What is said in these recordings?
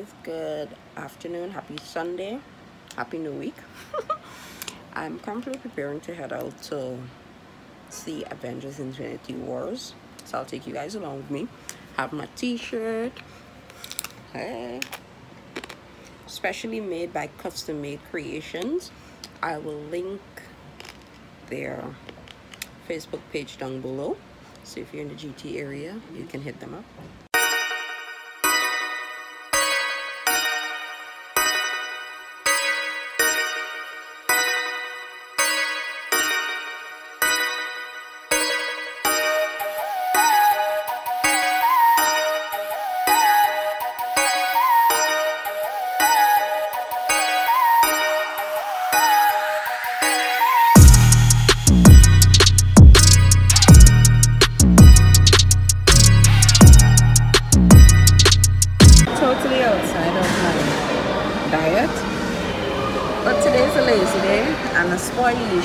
guys good afternoon. Happy sunday. Happy new week. I'm currently preparing to head out to see avengers infinity wars. So i'll take you guys along with me. Have my t-shirt. Hey. Specially made by custom made creations. I will link their facebook page down below. So if you're in the gt area you can hit them up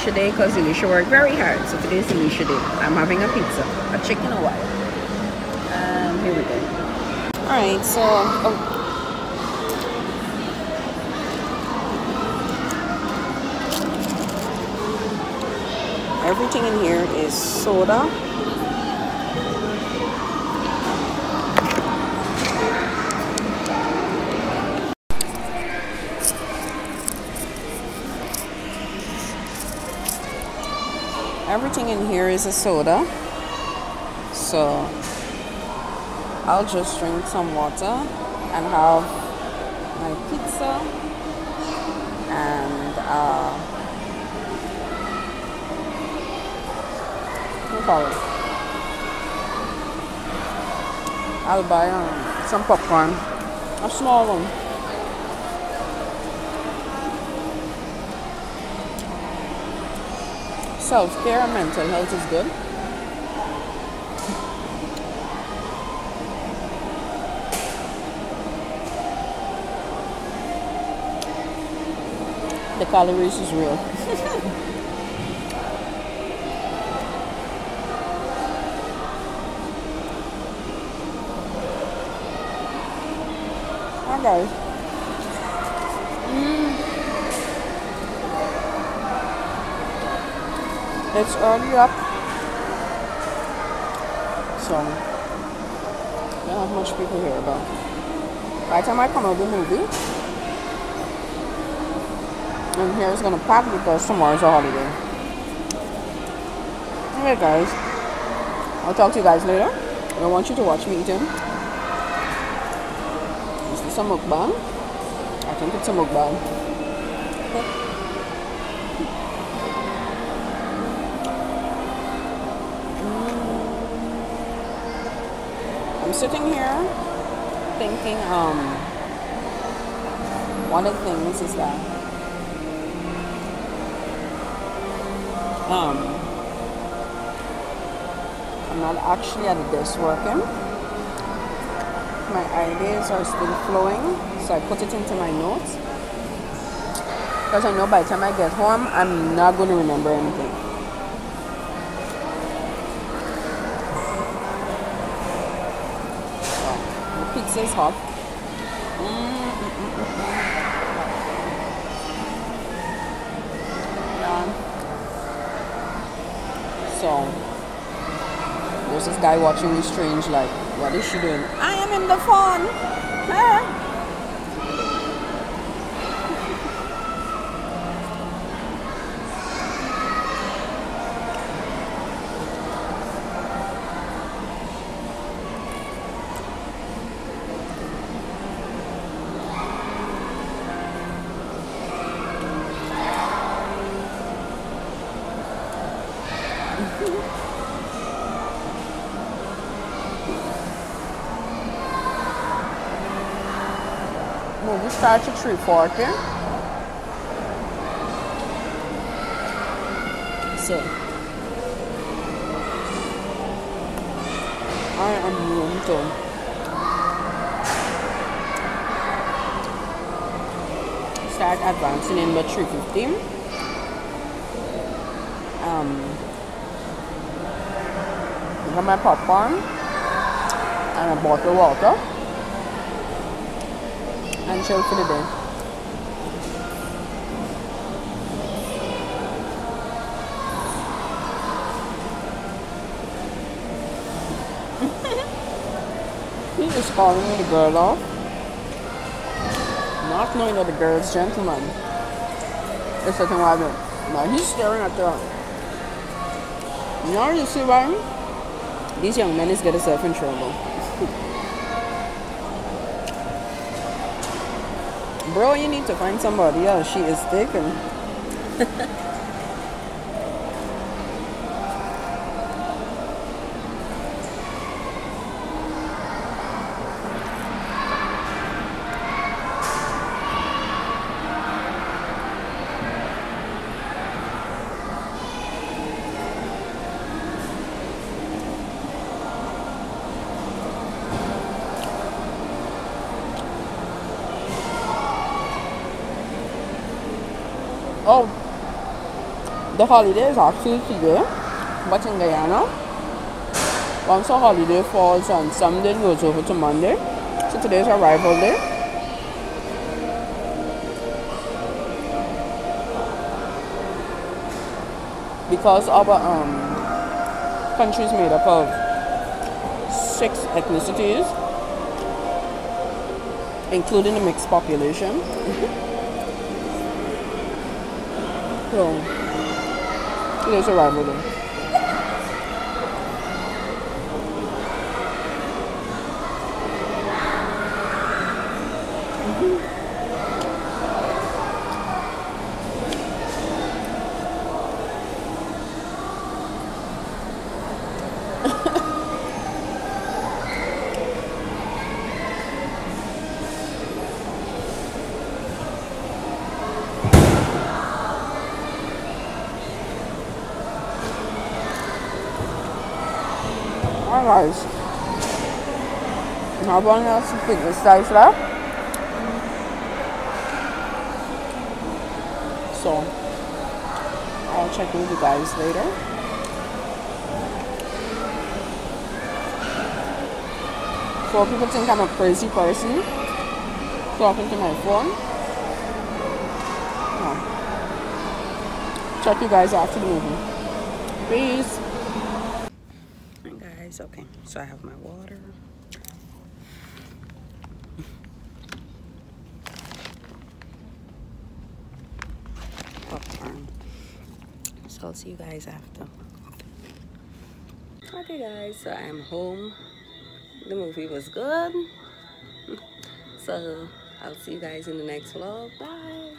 today because Elesha worked very hard. So today's Elesha day. I'm having a pizza, a chicken a while. Um, here we go. Alright, so... Oh. Everything in here is soda everything in here is a soda so I'll just drink some water and have my pizza and uh? I'll buy um, some popcorn a small one self-care and mental health is good. the calories is real. okay. It's early up. So, don't have much people here, but by the time I come out the movie, and here is gonna pop because tomorrow's a holiday. Alright guys, I'll talk to you guys later. I want you to watch me eating. Is this a mukbang? I think it's a mukbang. Sitting here thinking um one of the things is that um I'm not actually at a desk working. My ideas are still flowing, so I put it into my notes. Because I know by the time I get home, I'm not going to remember anything. Hot. Yeah. So there's this guy watching me strange like what is she doing? I am in the phone. Ah. Movie starts at 340. So I am room to start advancing in about 315. Um got my popcorn and a bottle of water. and chill for the day. he er is calling the girl off. Not knowing that the girl's gentleman. It's something like that. Now he's staring at her. Now you see why? These young men is getting themselves in trouble. Bro, you need to find somebody else. She is. Oh, the holiday is actually today, but in Guyana, once a holiday falls on Sunday, it goes over to Monday. So today's arrival day. Because our um, country is made up of six ethnicities, including the mixed population. So, today's arrival day. Alright guys. Now one else to pick this dice up. So I'll check with you guys later. So people think I'm a crazy person talking to my phone. Check you guys after the movie. Peace okay. So i have my water. Popcorn. So i'll see you guys after. Okay guys. So i'm home. The movie was good. So i'll see you guys in the next vlog. Bye